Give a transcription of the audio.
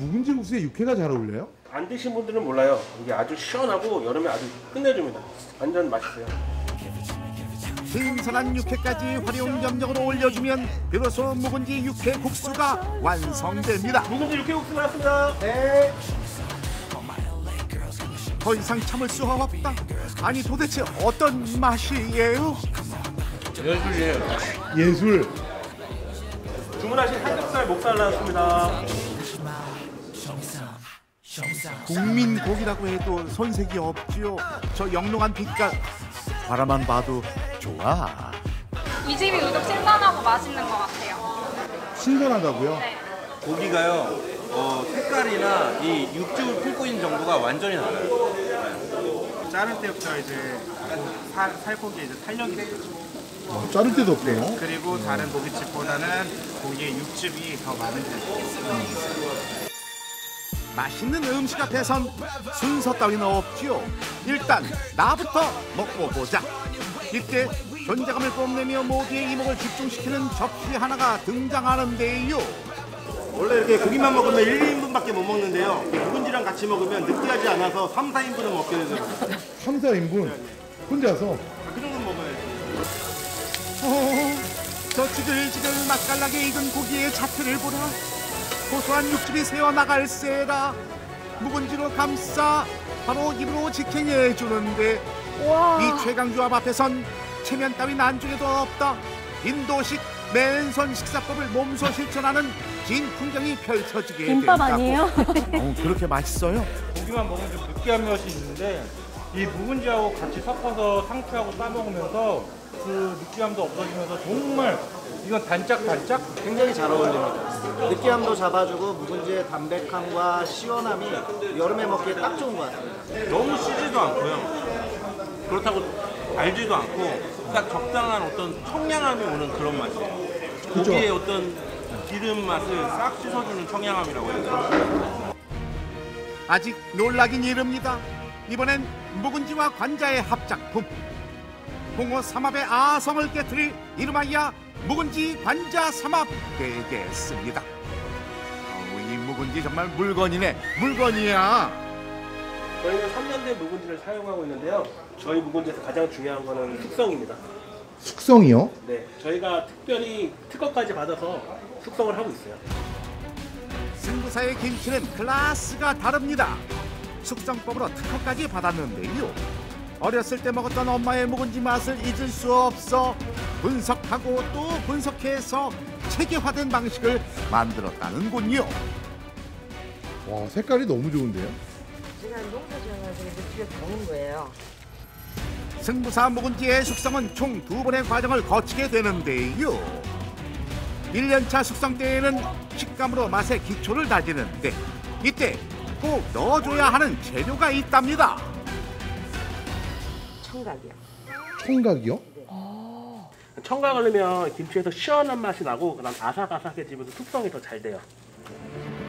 묵은지 국수에 육회가 잘 어울려요? 안 드신 분들은 몰라요. 이게 아주 시원하고 여름에 아주 끝내줍니다. 완전 맛있어요. 신선한 육회까지 활용 점정으로 올려주면 비로소 묵은지 육회 국수가 완성됩니다. 묵은지 육회 국수 나왔습니다. 네. 더 이상 참을 수 없다. 아니 도대체 어떤 맛이에요? 예술. 주문하신 삼겹살 목살 나왔습니다. 국민고기라고 해도 손색이 없지요. 저 영롱한 빛깔 바라만 봐도 좋아. 이 집이 유독 신선하고 맛있는 것 같아요. 신선하다고요? 네. 고기가요 어, 색깔이나 이 육즙을 품고 있는 정도가 완전히 달라요. 자를 때부터 이제 살, 살코기에 이제 탄력이 되죠. 어, 자를 때도 없대요. 그리고 다른 고깃집보다는 고기의 육즙이 더 많은 편이에요. 맛있는 음식 앞에선 순서 따위는 없지요. 일단 나부터 먹고 보자. 이때 존재감을 뽐내며 모두의 이목을 집중시키는 접시 하나가 등장하는데요. 원래 이렇게 고기만 먹으면 1인분밖에 못 먹는데요. 이 묵은지랑 같이 먹으면 느끼하지 않아서 3, 4인분은 먹게 되더라고요. 3, 4인분 혼자서 그 정도는 먹어야죠. 어, 저 지글지글 맛깔나게 익은 고기의 자태를 보라. 고소한 육즙이 새어나갈세라. 묵은지로 감싸 바로 입으로 직행해 주는데 이 최강조합 앞에선 체면 따위 난중에도 없다. 인도식 맨손 식사법을 몸소 실천하는 진 풍경이 펼쳐지게 김밥 된다고. 아니에요? 어, 그렇게 맛있어요? 고기만 먹으면 좀 느끼한 맛이 있는데 이 묵은지하고 같이 섞어서 상추하고 싸먹으면서 그 느끼함도 없어지면서 정말 이건 단짝 단짝 굉장히 잘 어울립니다. 느끼함도 잡아주고 묵은지의 담백함과 시원함이 여름에 먹기에 딱 좋은 것 같아요. 너무 시지도 않고요. 그렇다고 달지도 않고 딱 적당한 어떤 청량함이 오는 그런 맛이에요. 고기의 어떤 기름 맛을 싹 씻어주는 청량함이라고 해야 되나? 아직 놀라긴 이릅니다. 이번엔 묵은지와 관자의 합작품. 홍어 삼합의 아성을 깨뜨릴 이름하여 묵은지 관자 삼합 되겠습니다. 어우, 이 묵은지 정말 물건이네. 물건이야. 저희는 3년 된 묵은지를 사용하고 있는데요. 저희 묵은지에서 가장 중요한 거는 숙성입니다. 숙성이요? 네, 저희가 특별히 특허까지 받아서 숙성을 하고 있어요. 승부사의 김치는 클래스가 다릅니다. 숙성법으로 특허까지 받았는데요. 어렸을 때 먹었던 엄마의 묵은지 맛을 잊을 수 없어 분석하고 또 분석해서 체계화된 방식을 만들었다는군요. 와 색깔이 너무 좋은데요? 제가 농사 지어가지고 느끼가 더운 거예요. 승부사 묵은지의 숙성은 총 두 번의 과정을 거치게 되는데요. 1년차 숙성 때에는 식감으로 맛의 기초를 다지는데 이때 꼭 넣어줘야 하는 재료가 있답니다. 청각이요. 청각이요? 청각을 넣으면 김치에서 시원한 맛이 나고 그다음 아삭아삭해지면서 숙성이 더 잘 돼요.